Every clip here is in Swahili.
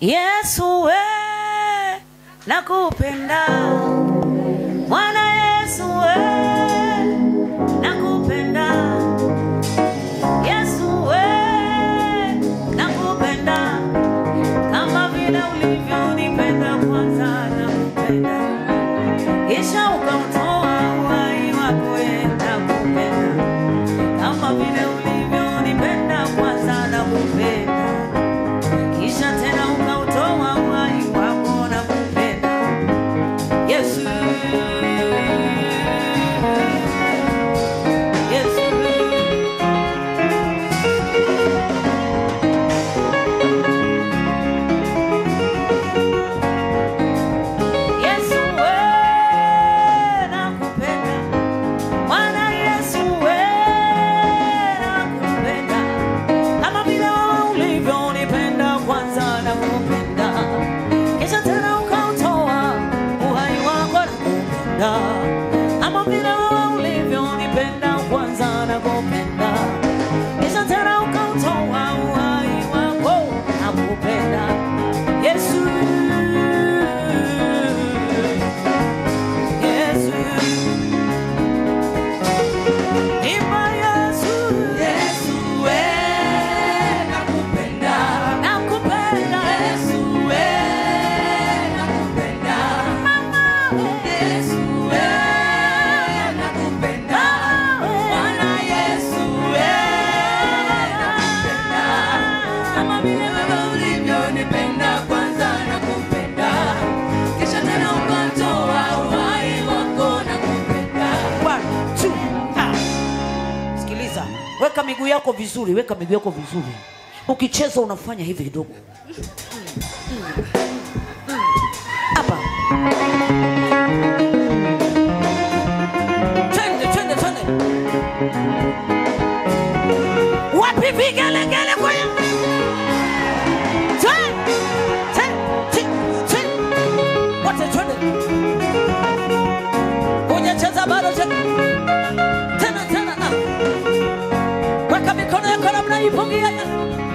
Yesu we nakupenda. weka miguu yako vizuri, weka miguu yako vizuri. Ukicheza unafanya hivi kidogo hapa. Twende, twende, twende. Wapi vigelegele wote, twende bado Ay, 给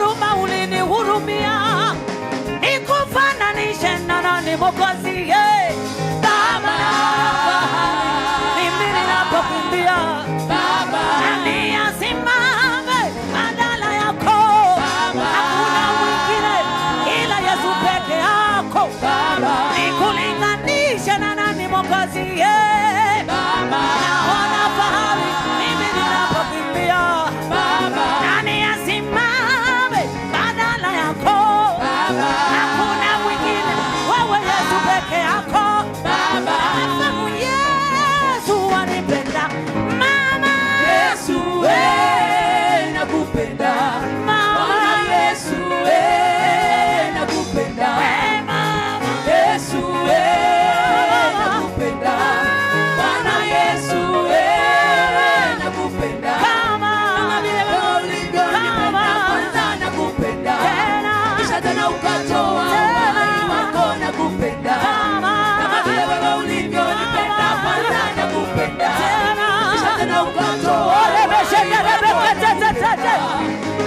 huruma ulinihurumia, nikufananishe na nani Mwokozi? Tama, mimi ninapokumbia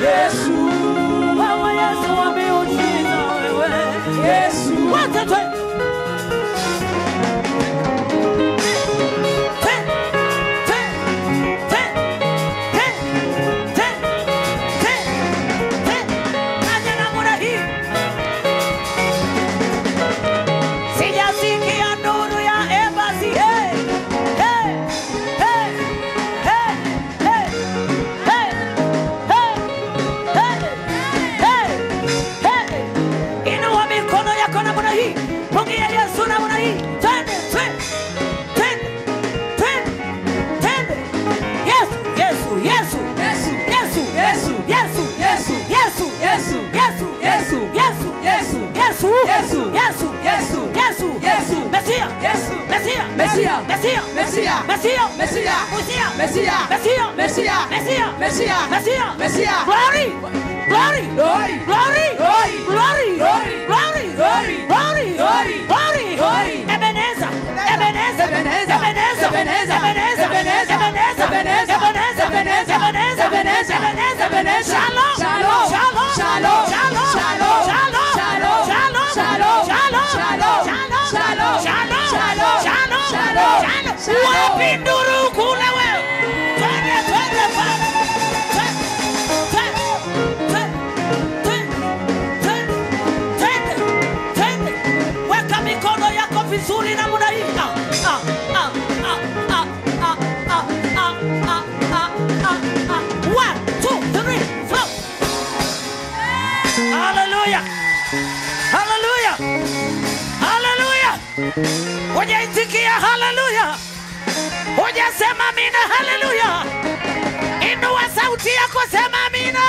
Yesu Mesia. Mesia. Mesia. Mesia. Mesia. Mesia. Mesia. Mesia. Mesia. Mesia. Mesia. Mesia. Mesia. Glory. Glory. Glory. Glory. Glory. Glory. Glory. Glory. Glory. Glory. Glory. Glory. Ebenezer. Ebenezer. Ebenezer. Ebenezer. Ebenezer. Ebenezer. Ebenezer. Ebenezer. Ebenezer. Ebenezer. Ebenezer. Ebenezer. Ebenezer. Ebenezer. Ebenezer. Shalom. Shalom. Shalom. Shalom. Shalom. Shalom. Shalom. Wapi nduru kuna wewe? Twende, twende, twende. Haleluya, haleluya, haleluya! Haleluya? Hujasema amina. Haleluya! Inua sauti yako, sema amina.